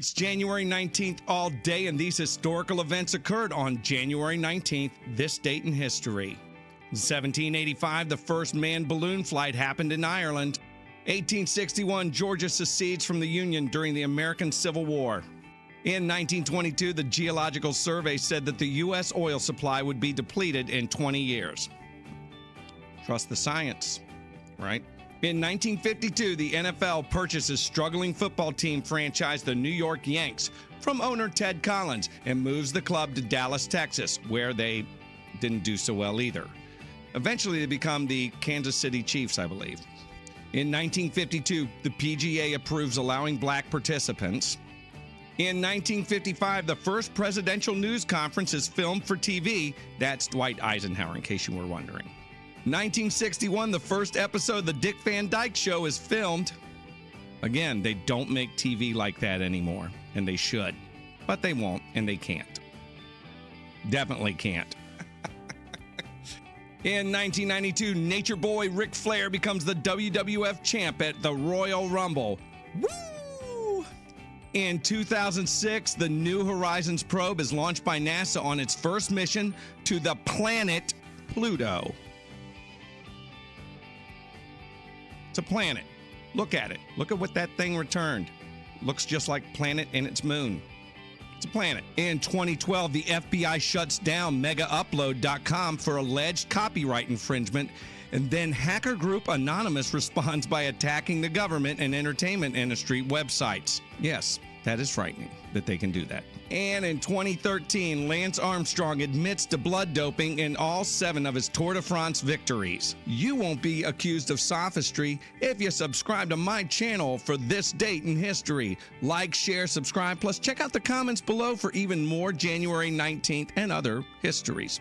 It's January 19th all day, and these historical events occurred on January 19th, this date in history. In 1785, the first manned balloon flight happened in Ireland. 1861, Georgia secedes from the Union during the American Civil War. In 1922, the Geological Survey said that the U.S. oil supply would be depleted in 20 years. Trust the science, right? In 1952, the NFL purchases struggling football team franchise the New York Yanks from owner Ted Collins and moves the club to Dallas, Texas, where they didn't do so well either. Eventually, they become the Kansas City Chiefs, I believe. In 1952, the PGA approves allowing black participants. In 1955, the first presidential news conference is filmed for TV. That's Dwight Eisenhower, in case you were wondering. 1961, the first episode of The Dick Van Dyke Show is filmed. Again, they don't make TV like that anymore, and they should. But they won't, and they can't. Definitely can't. In 1992, Nature Boy Ric Flair becomes the WWF champ at the Royal Rumble. Woo! In 2006, the New Horizons probe is launched by NASA on its first mission to the planet Pluto. It's a planet. Look at it. Look at what that thing returned. Looks just like planet and its moon. It's a planet. In 2012, the FBI shuts down megaupload.com for alleged copyright infringement, and then hacker group Anonymous responds by attacking the government and entertainment industry websites. Yes, that is frightening that they can do that. And in 2013, Lance Armstrong admits to blood doping in all seven of his Tour de France victories. You won't be accused of sophistry if you subscribe to my channel for this date in history. Like, share, subscribe, plus check out the comments below for even more January 19th and other histories.